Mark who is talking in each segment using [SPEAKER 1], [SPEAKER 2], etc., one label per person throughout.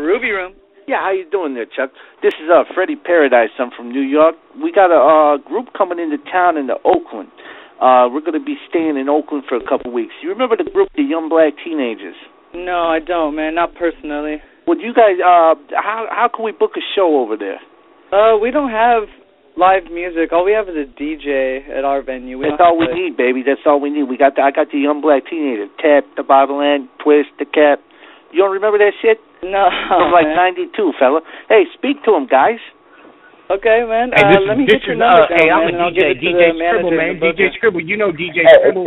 [SPEAKER 1] Ruby Room.
[SPEAKER 2] Yeah, how you doing there, Chuck? This is uh Freddy Paradise. I'm from New York. We got a uh, group coming into town into Oakland. Uh, we're going to be staying in Oakland for a couple weeks. You remember the group, the Young Black Teenagers?
[SPEAKER 1] No, I don't, man. Not personally.
[SPEAKER 2] Would you guys? Uh, how how can we book a show over there?
[SPEAKER 1] Uh, we don't have live music. All we have is a DJ at our venue. We
[SPEAKER 2] That's all we need, baby. That's all we need. We got the, I got the Young Black Teenager, Tap, the Bottle End, Twist, the Cap. You don't remember that shit?
[SPEAKER 1] No.
[SPEAKER 2] From like
[SPEAKER 1] man.
[SPEAKER 2] '92, fella. Hey, speak to him, guys.
[SPEAKER 1] Okay, man.
[SPEAKER 3] Hey,
[SPEAKER 1] uh,
[SPEAKER 3] this
[SPEAKER 1] let me
[SPEAKER 3] this
[SPEAKER 1] get your number
[SPEAKER 3] uh,
[SPEAKER 1] down,
[SPEAKER 3] hey, I'm
[SPEAKER 1] man, and
[SPEAKER 3] a
[SPEAKER 1] I'll give
[SPEAKER 3] DJ, DJ Scribble, man, DJ. Scribble. You know DJ
[SPEAKER 4] Hey,
[SPEAKER 3] Scribble.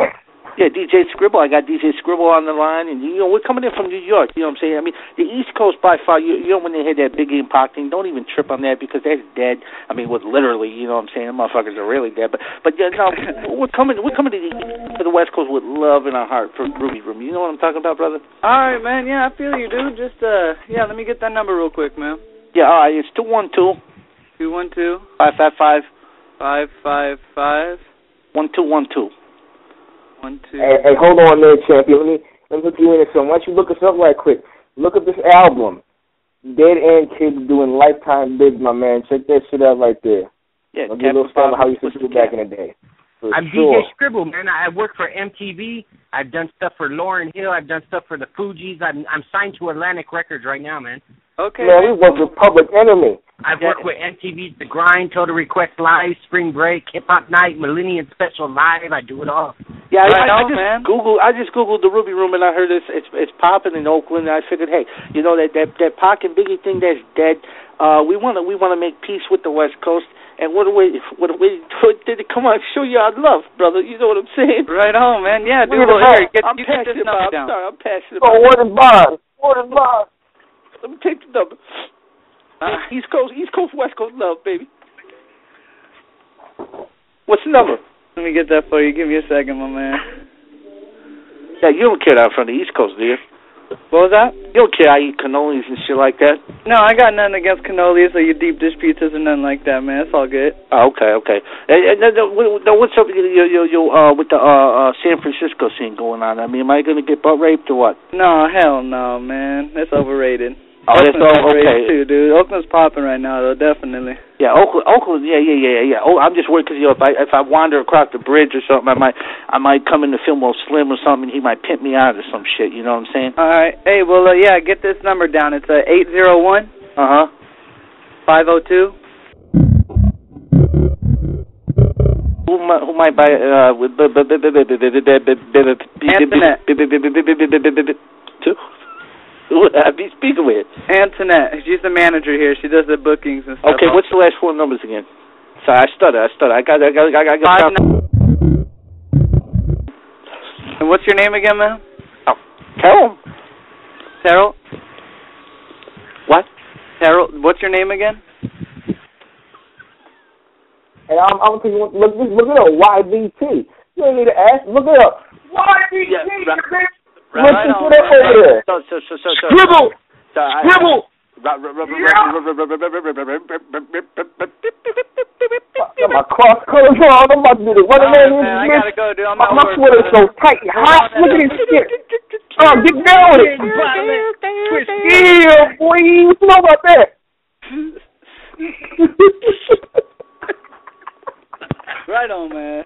[SPEAKER 2] Yeah, DJ Scribble. I got DJ Scribble on the line, and you know we're coming in from New York. You know what I'm saying? I mean, the East Coast by far. You, you know when they hit that Big Pac thing, don't even trip on that because that's dead. I mean, with literally, you know what I'm saying? The motherfuckers are really dead. But but yeah, no, we're coming. We're coming to the to the West Coast with love in our heart for Ruby Room. You know what I'm talking about, brother?
[SPEAKER 1] All right, man. Yeah, I feel you, dude. Just uh, yeah. Let me get that number real quick, man.
[SPEAKER 2] Yeah. All right. It's two one two
[SPEAKER 1] Two one two
[SPEAKER 2] five five five
[SPEAKER 1] five five five
[SPEAKER 2] one two one two.
[SPEAKER 1] One two.
[SPEAKER 4] Hey, hey, hold on there, champion. Let me let me hook you in with something. Why don't you look us up right quick? Look at this album. Dead End Kids doing Lifetime Bids, my man. Check that shit out right there.
[SPEAKER 2] Yeah.
[SPEAKER 4] I'll give a little
[SPEAKER 2] Tap
[SPEAKER 4] style of how you used
[SPEAKER 2] Bottle,
[SPEAKER 4] to do back in the day. For
[SPEAKER 3] I'm
[SPEAKER 4] sure.
[SPEAKER 3] DJ Scribble, man. I work for MTV. I've done stuff for Lauryn Hill. I've done stuff for the Fugees. I'm I'm signed to Atlantic Records right now, man.
[SPEAKER 1] Okay.
[SPEAKER 4] Man, we work with Public Enemy.
[SPEAKER 3] I've
[SPEAKER 2] Yeah.
[SPEAKER 3] worked with MTV's The Grind, Total Request Live, Spring Break, Hip Hop Night, Millennium Special Live. I do it all.
[SPEAKER 2] Yeah,
[SPEAKER 1] Right
[SPEAKER 2] I, I, I just
[SPEAKER 1] man.
[SPEAKER 2] googled. I just googled the Ruby Room, and I heard it's it's, it's popping in Oakland. And I figured, hey, you know that that that Pac and Biggie thing that's dead. Uh, we want to we want to make peace with the West Coast. And what a way what a way to, to come on show you our love, brother. You know what I'm saying?
[SPEAKER 1] Right on, man. Yeah, dude.
[SPEAKER 4] Look
[SPEAKER 1] Well,
[SPEAKER 4] that.
[SPEAKER 1] here, get,
[SPEAKER 2] I'm
[SPEAKER 1] you get this
[SPEAKER 2] passionate
[SPEAKER 1] number
[SPEAKER 2] about. I'm
[SPEAKER 1] down.
[SPEAKER 2] sorry, I'm passionate
[SPEAKER 4] Oh,
[SPEAKER 2] about.
[SPEAKER 4] what is Bob? What is Bob?
[SPEAKER 2] Let me take the number.
[SPEAKER 1] Uh,
[SPEAKER 2] East Coast, East Coast, West Coast love, baby. What's the number?
[SPEAKER 1] Let me get that for you. Give me a second, my man.
[SPEAKER 2] Yeah, you don't care that I'm from the East Coast, do you?
[SPEAKER 1] What was that?
[SPEAKER 2] You don't care I eat cannolis and shit like that.
[SPEAKER 1] No, I got nothing against cannolis or your deep dish pizzas or nothing like that, man. It's all good.
[SPEAKER 2] Oh, okay, okay. And, and, and, uh, now, what's up you, you, you, uh, with the uh, uh, San Francisco scene going on? I mean, am I going to get butt raped or what?
[SPEAKER 1] No, hell no, man. That's overrated.
[SPEAKER 2] Oh, that's
[SPEAKER 1] Oakland's
[SPEAKER 2] all okay.
[SPEAKER 1] too, dude. Oakland's popping right now, though. Definitely.
[SPEAKER 2] Yeah, Oakland, Oakland. Yeah, yeah, yeah, yeah. Oh, I'm just worried because you know if I if I wander across the bridge or something, I might I might come in the film with Slim or something. He might pimp me out or some shit. You know what I'm saying?
[SPEAKER 1] All right. Hey, well, uh, yeah. Get this number down. It's uh eight zero one
[SPEAKER 2] Uh huh.
[SPEAKER 1] five zero two.
[SPEAKER 2] Who might who might buy uh with
[SPEAKER 1] Antoinette.
[SPEAKER 2] Two. Who would I be speaking with?
[SPEAKER 1] Antoinette. She's the manager here. She does the bookings and stuff.
[SPEAKER 2] Okay, what's the last four numbers again? Sorry, I stutter. I stutter. I got. I got. I got. I got.
[SPEAKER 1] Five And what's your name again, man?
[SPEAKER 2] Tell him.
[SPEAKER 1] Terrell.
[SPEAKER 2] What?
[SPEAKER 1] Terrell. What's your name again?
[SPEAKER 4] And I'm, I'm thinking, look, look, look it up, YBT. You don't need to ask. Look it up. YBT,
[SPEAKER 2] Yeah, right.
[SPEAKER 4] Rabbi,
[SPEAKER 2] What's
[SPEAKER 4] over there?
[SPEAKER 2] So, so, so, so.
[SPEAKER 4] Scribble!
[SPEAKER 2] So, I,
[SPEAKER 4] Scribble! My cross colors on. I'm about to do the weatherman.
[SPEAKER 1] Right, I gotta
[SPEAKER 4] My so tight. Hot. Look at his skin. Oh, get down with it. Yeah, boy. You know about that.
[SPEAKER 1] right on, man.